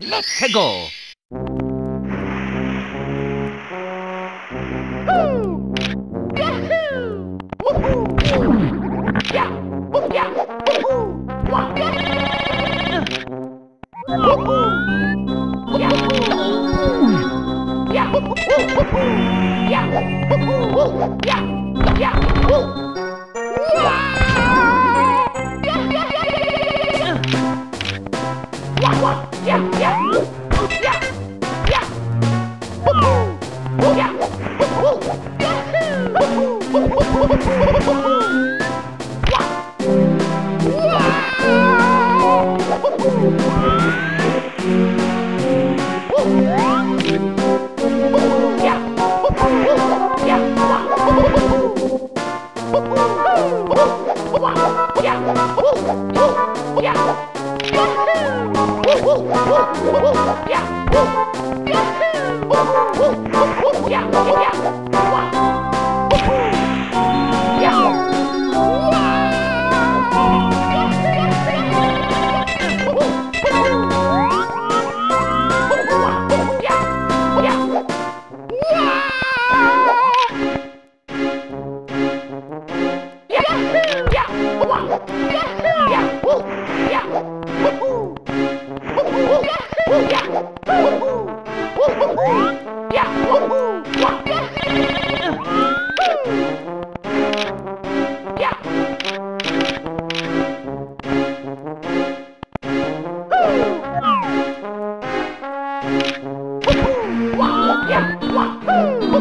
Let's go! Yeah. Yeah. Yeah.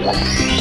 Thank you.